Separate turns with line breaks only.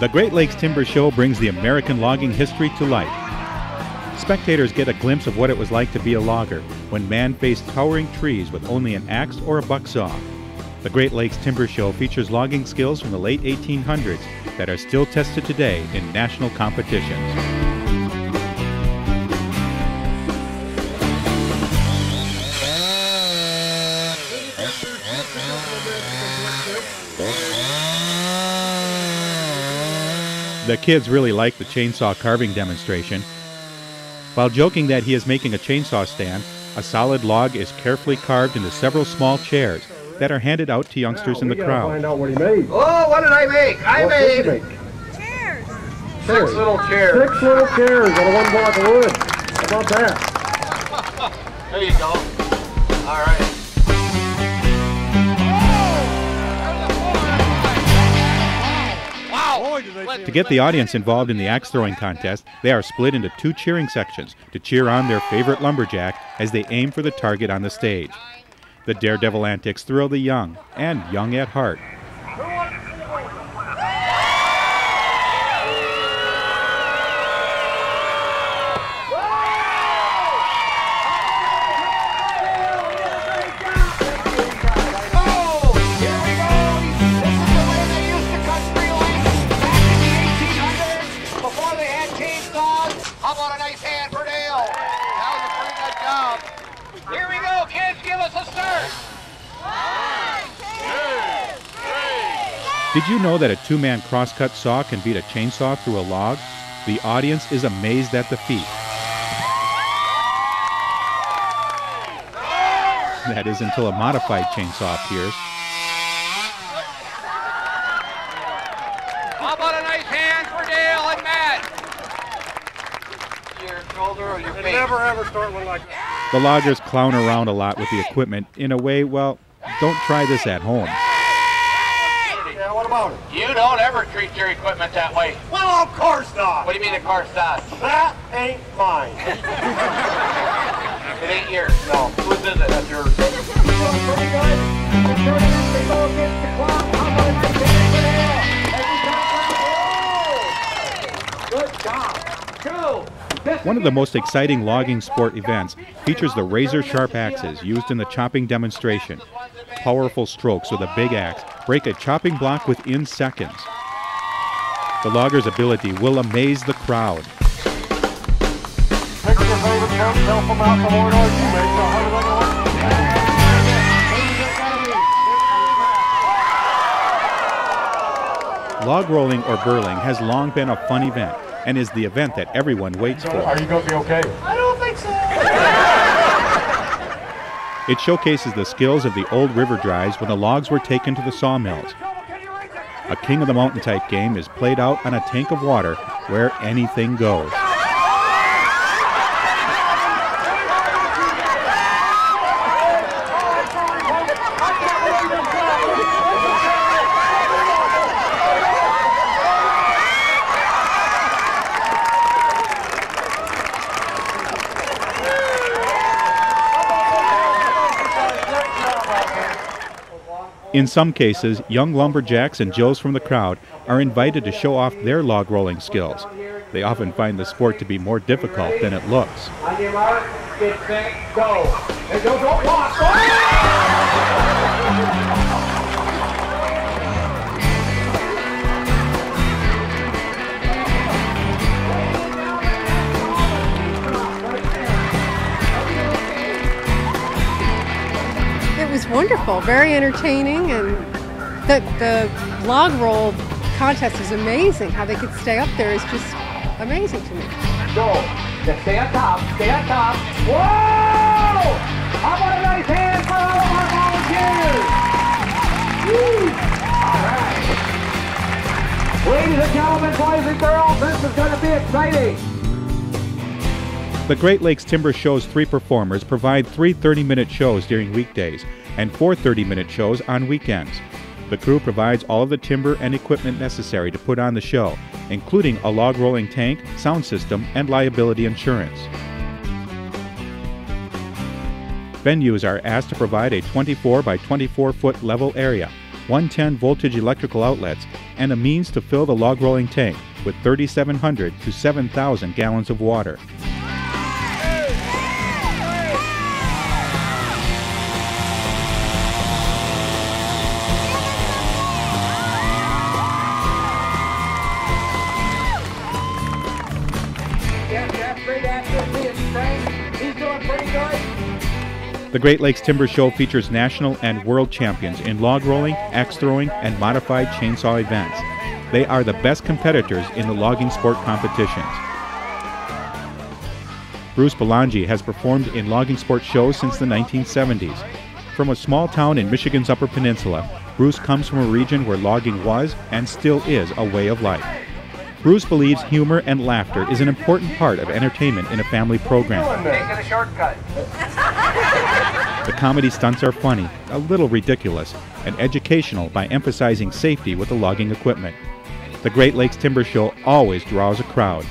The Great Lakes Timber Show brings the American logging history to life. Spectators get a glimpse of what it was like to be a logger when man faced towering trees with only an axe or a buck saw. The Great Lakes Timber Show features logging skills from the late 1800s that are still tested today in national competitions. The kids really like the chainsaw carving demonstration. While joking that he is making a chainsaw stand, a solid log is carefully carved into several small chairs that are handed out to youngsters in the crowd.
Find out what he made.
Oh, what did I make? I
What
made
make?
Chairs.
six little chairs.
Six little chairs out of one block of wood. How about that?
There you go. All right. Wow.
To get the audience involved in the axe throwing contest, they are split into two cheering sections to cheer on their favorite lumberjack as they aim for the target on the stage. The daredevil antics thrill the young and young at heart.
Here we go, kids. Give us a start.
Did you know that a two man crosscut saw can beat a chainsaw through a log? The audience is amazed at the feat. That is until a modified chainsaw appears.
How about a nice hand for Dale and Matt? Your shoulder or your face?
Never ever start one like that.
The loggers clown around a lot with the equipment in a way, well, don't try this at home.
Yeah, what about it?
You don't ever treat your equipment that way.
Well, of course not.
What do you mean the car's not?
That ain't mine.
It ain't yours. No. Whose is it? That's yours.
One of the most exciting logging sport events features the razor sharp axes used in the chopping demonstration. Powerful strokes with a big axe break a chopping block within seconds. The logger's ability will amaze the crowd. Log rolling or burling has long been a fun event and is the event that everyone waits for.
Are you going to be okay?
I don't think so.
It showcases the skills of the old river drives when the logs were taken to the sawmills. A king of the mountain type game is played out on a tank of water where anything goes. In some cases, young lumberjacks and Joes from the crowd are invited to show off their log rolling skills. They often find the sport to be more difficult than it looks.
Get go. And go, don't walk.
Wonderful, very entertaining, and the, the log roll contest is amazing. How they could stay up there is just amazing to me.
Go. Just stay on top. Stay on top. Whoa! How about a nice hand for all of our volunteers? Woo! All right. Ladies and gentlemen, boys and girls, this is going to be exciting.
The Great Lakes Timber Show's three performers provide three 30 minute shows during weekdays and four 30 minute shows on weekends. The crew provides all of the timber and equipment necessary to put on the show, including a log rolling tank, sound system, and liability insurance. Venues are asked to provide a 24 by 24 foot level area. 110 voltage electrical outlets, and a means to fill the log rolling tank with 3,700 to 7,000 gallons of water. The Great Lakes Timber Show features national and world champions in log rolling, axe throwing, and modified chainsaw events. They are the best competitors in the logging sport competitions. Bruce Belangi has performed in logging sport shows since the 1970s. From a small town in Michigan's Upper Peninsula, Bruce comes from a region where logging was and still is a way of life. Bruce believes humor and laughter is an important part of entertainment in a family program. The comedy stunts are funny, a little ridiculous, and educational by emphasizing safety with the logging equipment. The Great Lakes Timber Show always draws a crowd.